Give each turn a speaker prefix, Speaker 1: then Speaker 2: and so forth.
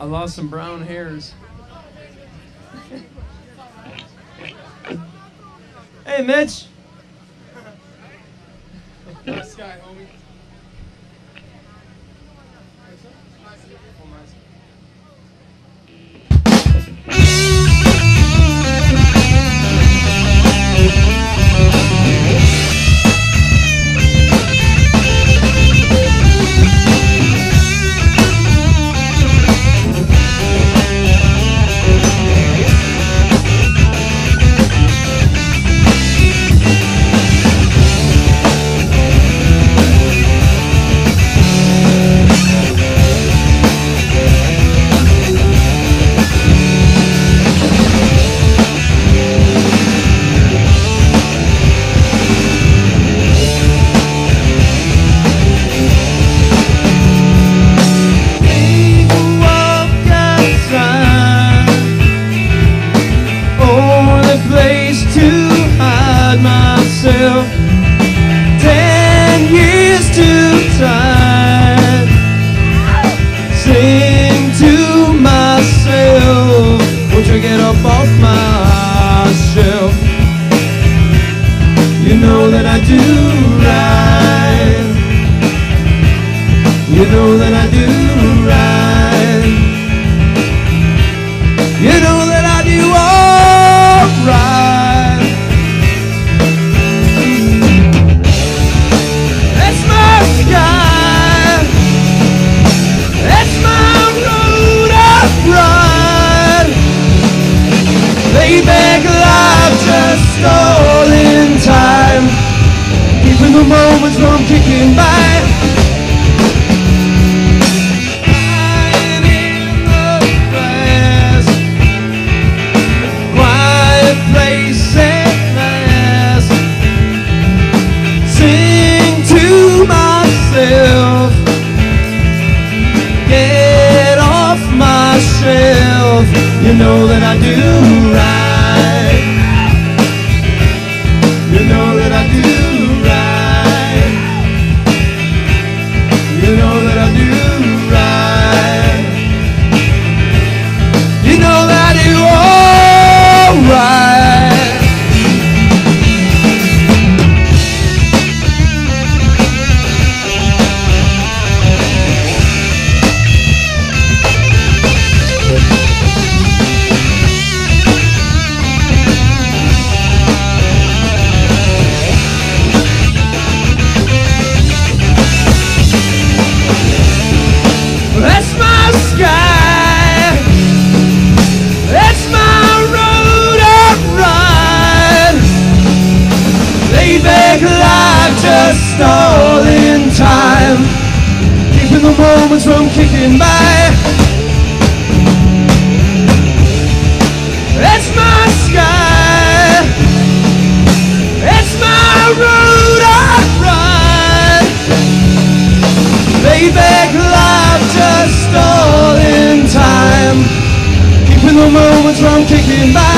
Speaker 1: I lost some brown hairs. hey, Mitch.
Speaker 2: Nice guy, homie.
Speaker 1: Get up off my shelf? You know that I do right. You know that I do moments from kicking by. I do just stall in time. Keeping the moments from kicking by. That's my sky. That's my road upright. Lay back life just stall in time. Keeping the moments from kicking by.